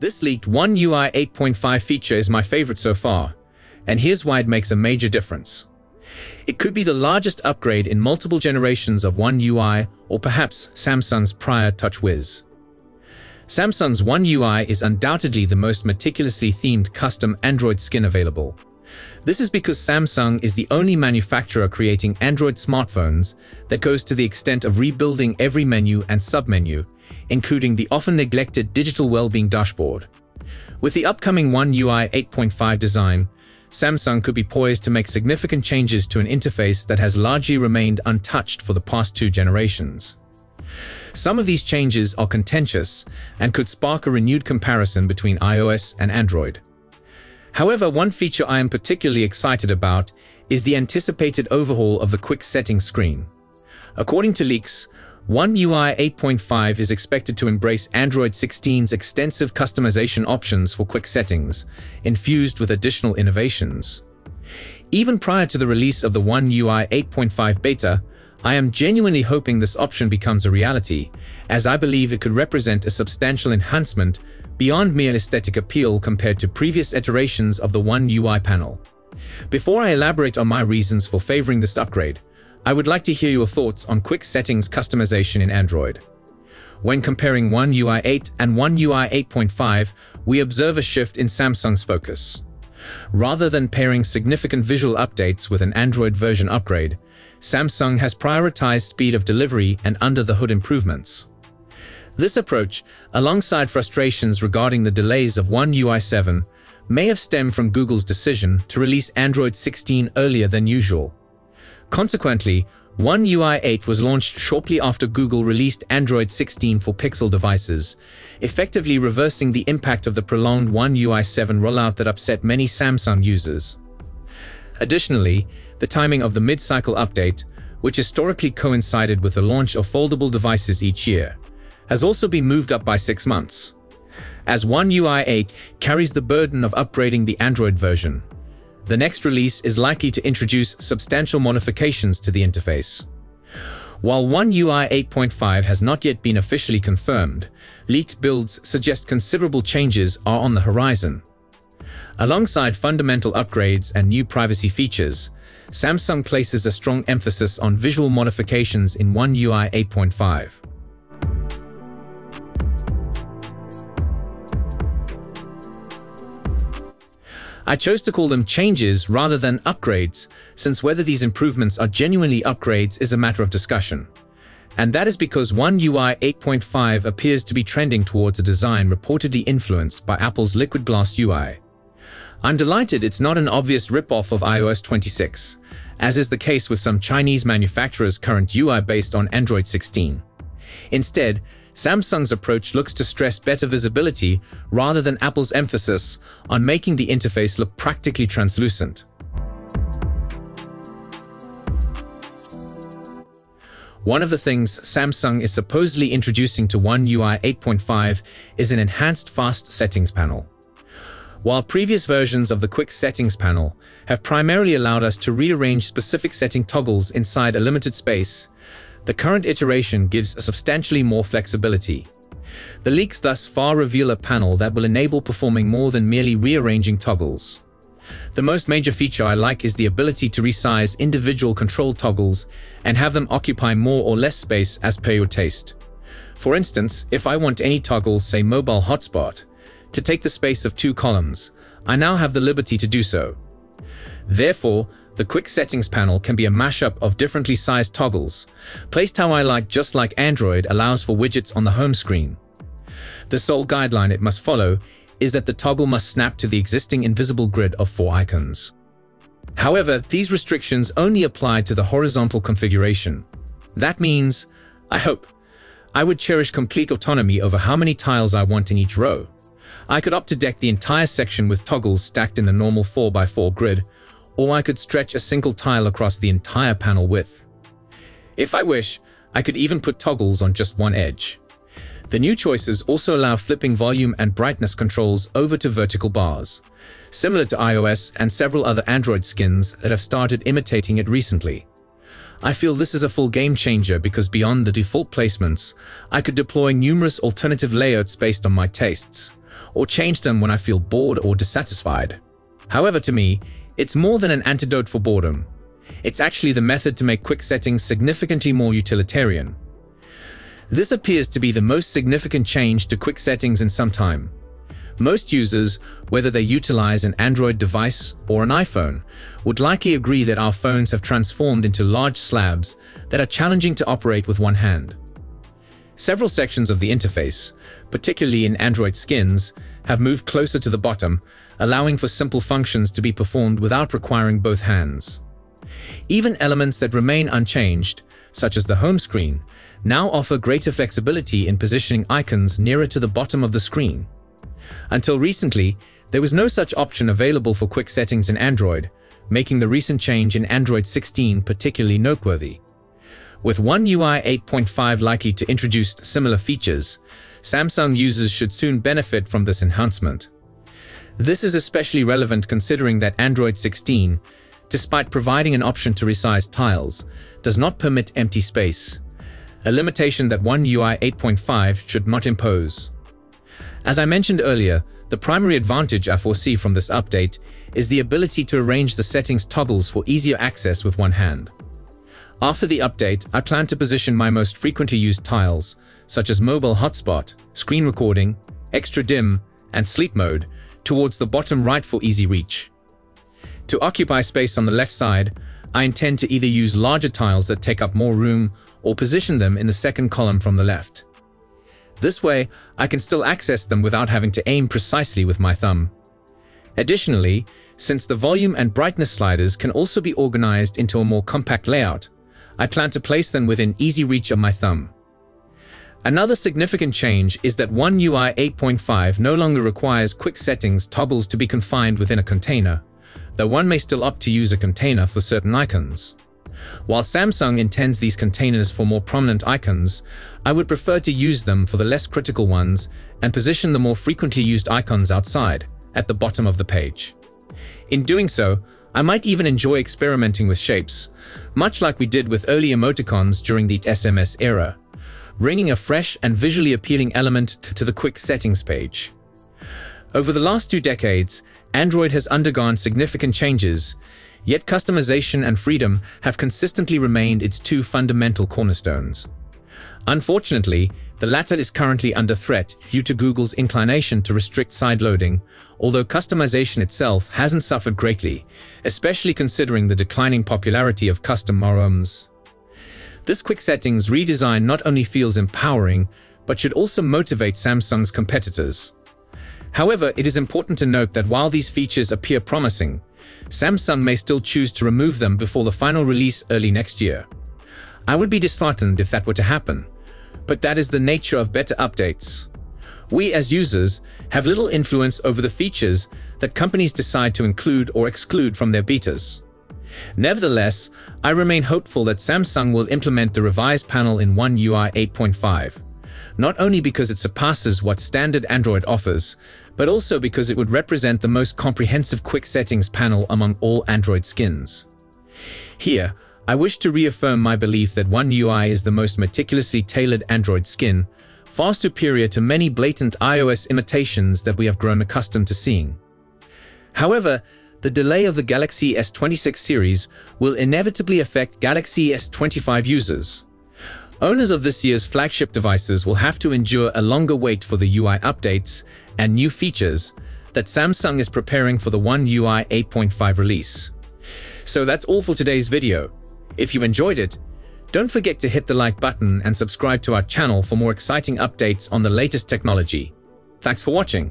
This leaked One UI 8.5 feature is my favorite so far, and here's why it makes a major difference. It could be the largest upgrade in multiple generations of One UI or perhaps Samsung's prior TouchWiz. Samsung's One UI is undoubtedly the most meticulously themed custom Android skin available. This is because Samsung is the only manufacturer creating Android smartphones that goes to the extent of rebuilding every menu and submenu, including the often neglected digital well-being dashboard. With the upcoming One UI 8.5 design, Samsung could be poised to make significant changes to an interface that has largely remained untouched for the past two generations. Some of these changes are contentious and could spark a renewed comparison between iOS and Android. However, one feature I am particularly excited about is the anticipated overhaul of the quick settings screen. According to leaks, One UI 8.5 is expected to embrace Android 16's extensive customization options for quick settings, infused with additional innovations. Even prior to the release of the One UI 8.5 beta, I am genuinely hoping this option becomes a reality, as I believe it could represent a substantial enhancement beyond mere aesthetic appeal compared to previous iterations of the One UI panel. Before I elaborate on my reasons for favoring this upgrade, I would like to hear your thoughts on quick settings customization in Android. When comparing One UI 8 and One UI 8.5, we observe a shift in Samsung's focus. Rather than pairing significant visual updates with an Android version upgrade, Samsung has prioritized speed of delivery and under-the-hood improvements. This approach, alongside frustrations regarding the delays of One UI 7, may have stemmed from Google's decision to release Android 16 earlier than usual. Consequently, One UI 8 was launched shortly after Google released Android 16 for Pixel devices, effectively reversing the impact of the prolonged One UI 7 rollout that upset many Samsung users. Additionally, the timing of the mid-cycle update, which historically coincided with the launch of foldable devices each year, has also been moved up by six months. As One UI 8 carries the burden of upgrading the Android version, the next release is likely to introduce substantial modifications to the interface. While One UI 8.5 has not yet been officially confirmed, leaked builds suggest considerable changes are on the horizon. Alongside fundamental upgrades and new privacy features, Samsung places a strong emphasis on visual modifications in One UI 8.5. I chose to call them changes rather than upgrades, since whether these improvements are genuinely upgrades is a matter of discussion. And that is because One UI 8.5 appears to be trending towards a design reportedly influenced by Apple's Liquid Glass UI. I'm delighted it's not an obvious rip-off of iOS 26, as is the case with some Chinese manufacturers' current UI based on Android 16. Instead, Samsung's approach looks to stress better visibility rather than Apple's emphasis on making the interface look practically translucent. One of the things Samsung is supposedly introducing to One UI 8.5 is an enhanced fast settings panel. While previous versions of the Quick Settings panel have primarily allowed us to rearrange specific setting toggles inside a limited space, the current iteration gives substantially more flexibility. The leaks thus far reveal a panel that will enable performing more than merely rearranging toggles. The most major feature I like is the ability to resize individual control toggles and have them occupy more or less space as per your taste. For instance, if I want any toggle, say mobile hotspot, to take the space of two columns, I now have the liberty to do so. Therefore, the quick settings panel can be a mashup of differently sized toggles, placed how I like just like Android allows for widgets on the home screen. The sole guideline it must follow is that the toggle must snap to the existing invisible grid of four icons. However, these restrictions only apply to the horizontal configuration. That means, I hope, I would cherish complete autonomy over how many tiles I want in each row. I could opt to deck the entire section with toggles stacked in the normal 4x4 grid, or I could stretch a single tile across the entire panel width. If I wish, I could even put toggles on just one edge. The new choices also allow flipping volume and brightness controls over to vertical bars, similar to iOS and several other Android skins that have started imitating it recently. I feel this is a full game changer because beyond the default placements, I could deploy numerous alternative layouts based on my tastes, or change them when I feel bored or dissatisfied. However, to me, it's more than an antidote for boredom. It's actually the method to make quick settings significantly more utilitarian. This appears to be the most significant change to quick settings in some time. Most users, whether they utilize an Android device or an iPhone, would likely agree that our phones have transformed into large slabs that are challenging to operate with one hand. Several sections of the interface, particularly in Android skins, have moved closer to the bottom, allowing for simple functions to be performed without requiring both hands. Even elements that remain unchanged, such as the home screen, now offer greater flexibility in positioning icons nearer to the bottom of the screen. Until recently, there was no such option available for quick settings in Android, making the recent change in Android 16 particularly noteworthy. With One UI 8.5 likely to introduce similar features, Samsung users should soon benefit from this enhancement. This is especially relevant considering that Android 16, despite providing an option to resize tiles, does not permit empty space, a limitation that One UI 8.5 should not impose. As I mentioned earlier, the primary advantage I foresee from this update is the ability to arrange the settings toggles for easier access with one hand. After the update, I plan to position my most frequently used tiles, such as mobile hotspot, screen recording, extra dim, and sleep mode, towards the bottom right for easy reach. To occupy space on the left side, I intend to either use larger tiles that take up more room or position them in the second column from the left. This way, I can still access them without having to aim precisely with my thumb. Additionally, since the volume and brightness sliders can also be organized into a more compact layout, I plan to place them within easy reach of my thumb. Another significant change is that One UI 8.5 no longer requires quick settings toggles to be confined within a container, though one may still opt to use a container for certain icons. While Samsung intends these containers for more prominent icons, I would prefer to use them for the less critical ones and position the more frequently used icons outside, at the bottom of the page. In doing so, I might even enjoy experimenting with shapes, much like we did with early emoticons during the SMS era, bringing a fresh and visually appealing element to the quick settings page. Over the last two decades, Android has undergone significant changes, Yet customization and freedom have consistently remained its two fundamental cornerstones. Unfortunately, the latter is currently under threat due to Google's inclination to restrict sideloading, although customization itself hasn't suffered greatly, especially considering the declining popularity of custom ROMs. This quick settings redesign not only feels empowering, but should also motivate Samsung's competitors. However, it is important to note that while these features appear promising, Samsung may still choose to remove them before the final release early next year. I would be disheartened if that were to happen, but that is the nature of beta updates. We as users have little influence over the features that companies decide to include or exclude from their betas. Nevertheless, I remain hopeful that Samsung will implement the revised panel in One UI 8.5 not only because it surpasses what standard Android offers, but also because it would represent the most comprehensive quick settings panel among all Android skins. Here, I wish to reaffirm my belief that One UI is the most meticulously tailored Android skin, far superior to many blatant iOS imitations that we have grown accustomed to seeing. However, the delay of the Galaxy S26 series will inevitably affect Galaxy S25 users. Owners of this year's flagship devices will have to endure a longer wait for the UI updates and new features that Samsung is preparing for the One UI 8.5 release. So that's all for today's video. If you enjoyed it, don't forget to hit the like button and subscribe to our channel for more exciting updates on the latest technology. Thanks for watching.